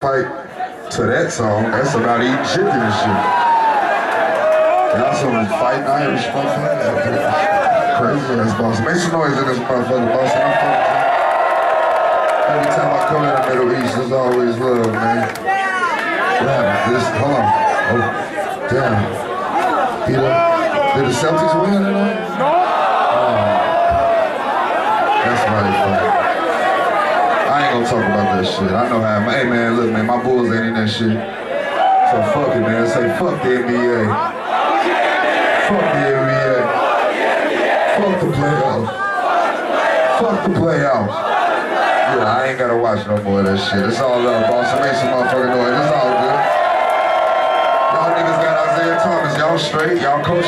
fight to that song, that's about eating chicken and shit. Y'all some fighting Irish motherfuckers. Crazy ass boss. Make some noise in this motherfucker, boss. I'm. Every time I come in the Middle East, there's always love, man. Damn, this, hold on. Oh, damn. Know, did the Celtics win tonight? No. Oh. That's mighty funny. Gonna talk about that shit. I know how. Hey man, look man, my Bulls ain't in that shit. So fuck it, man. Say fuck the NBA. Fuck the NBA. Fuck the playoffs. Fuck the playoffs. Yeah, I ain't gotta watch no more of that shit. It's all love, boss. I made some motherfucking noise. It's all good. Y'all niggas got Isaiah Thomas. Y'all straight. Y'all coach.